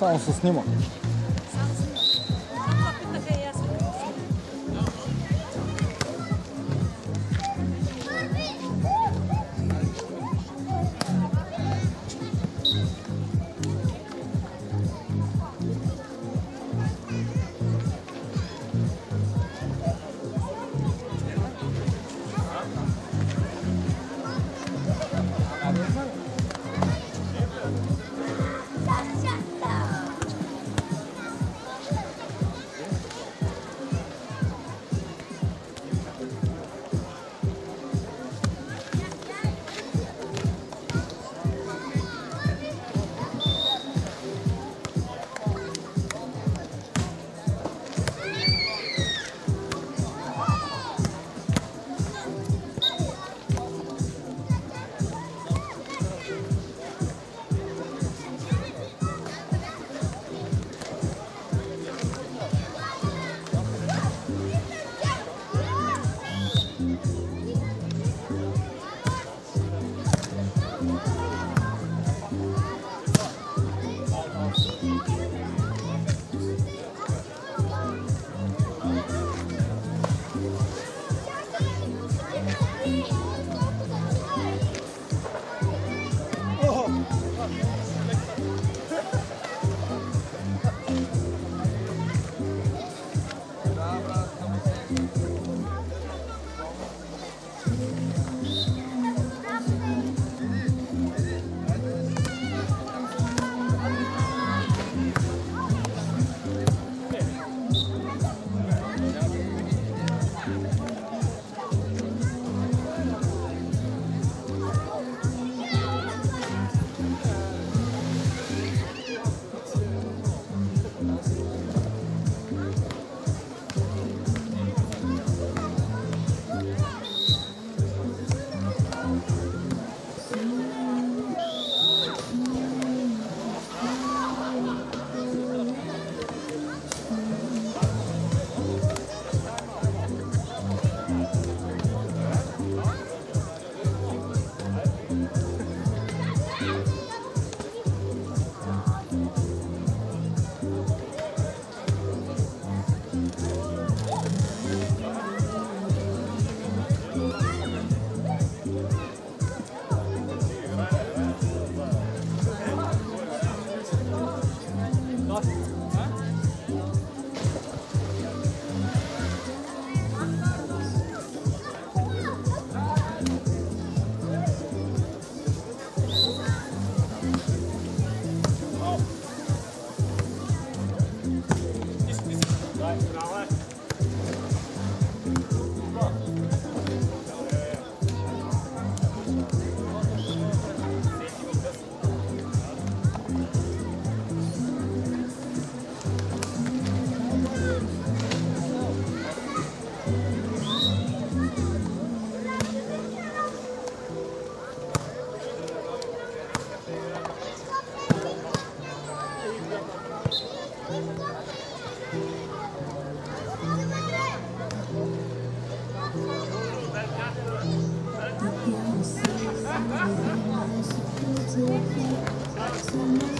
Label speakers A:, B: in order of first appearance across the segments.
A: саундсыз со снимок. 嗯。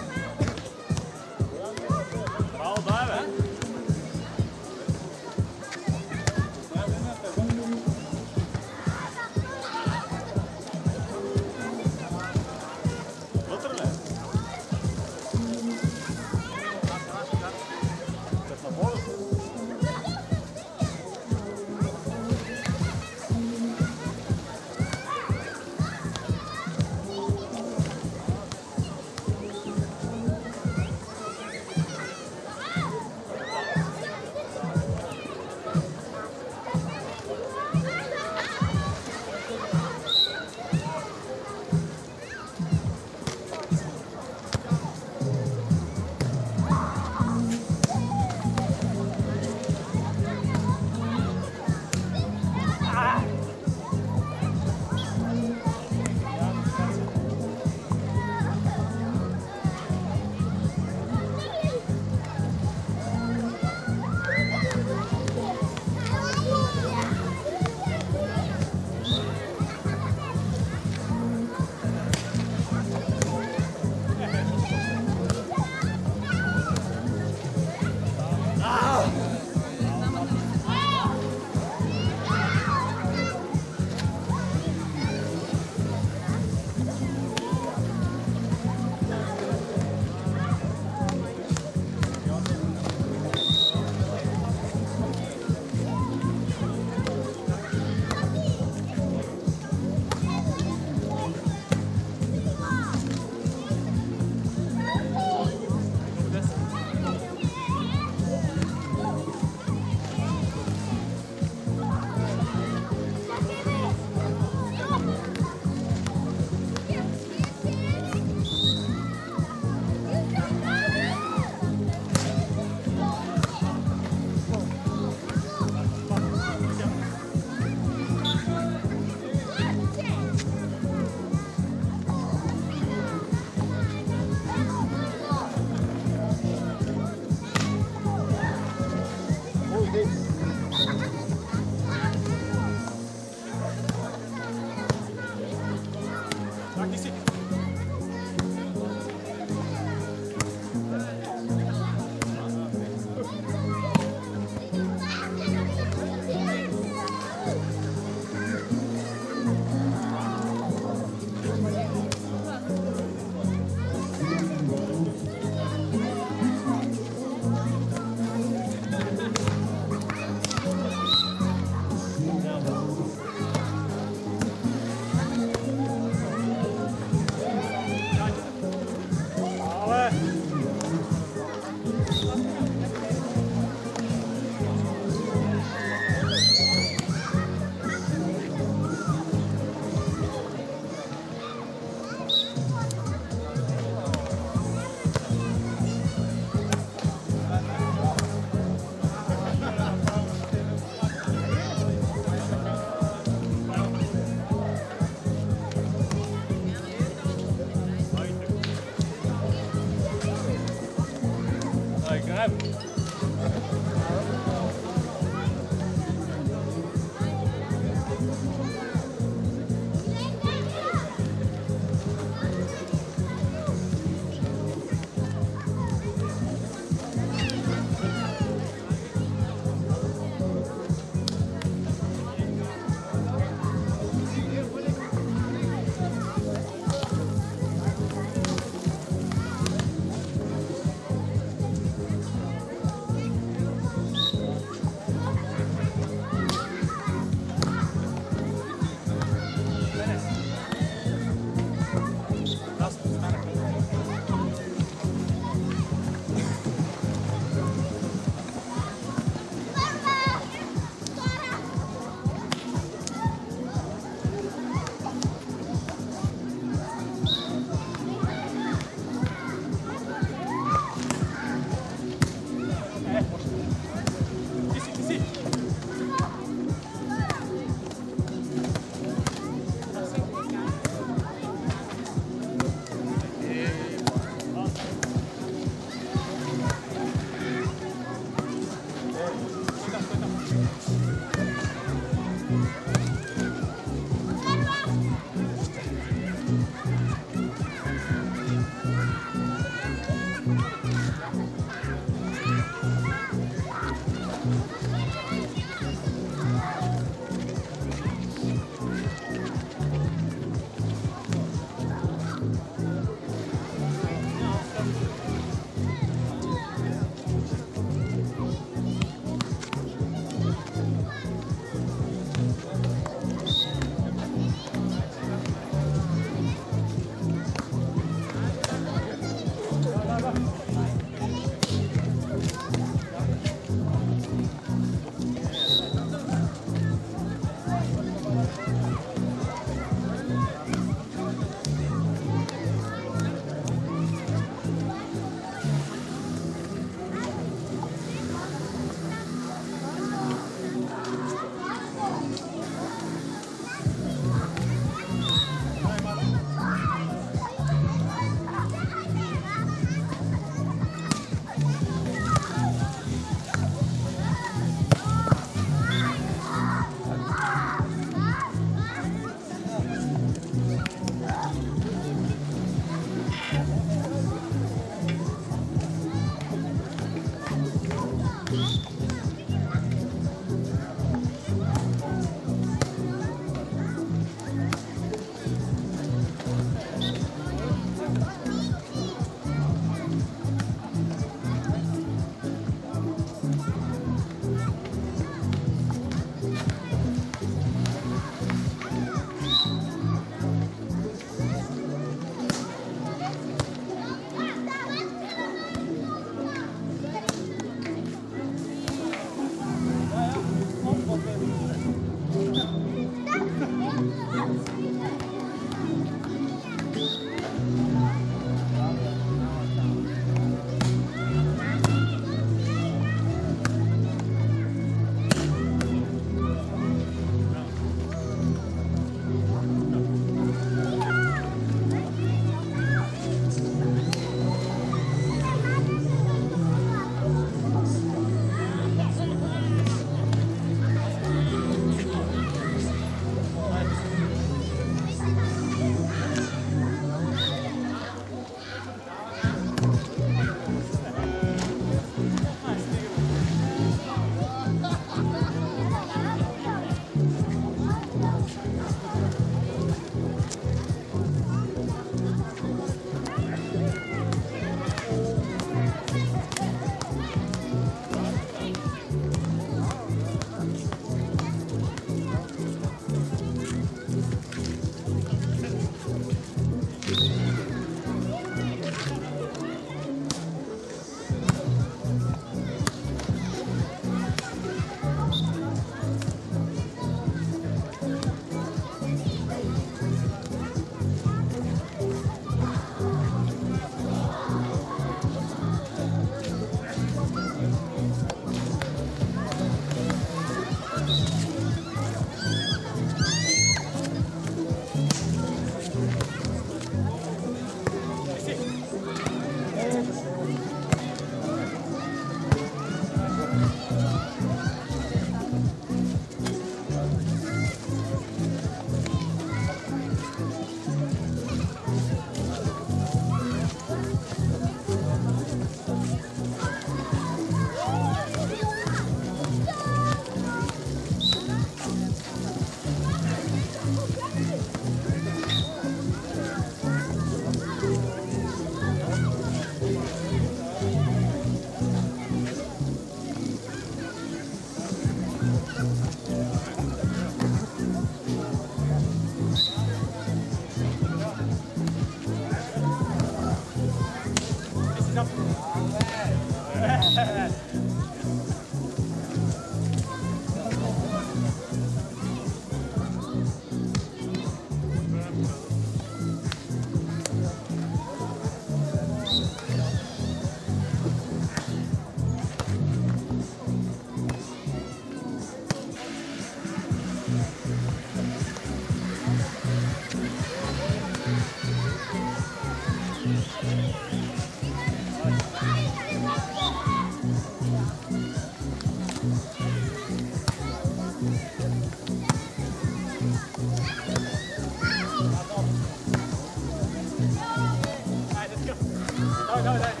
A: 张伟大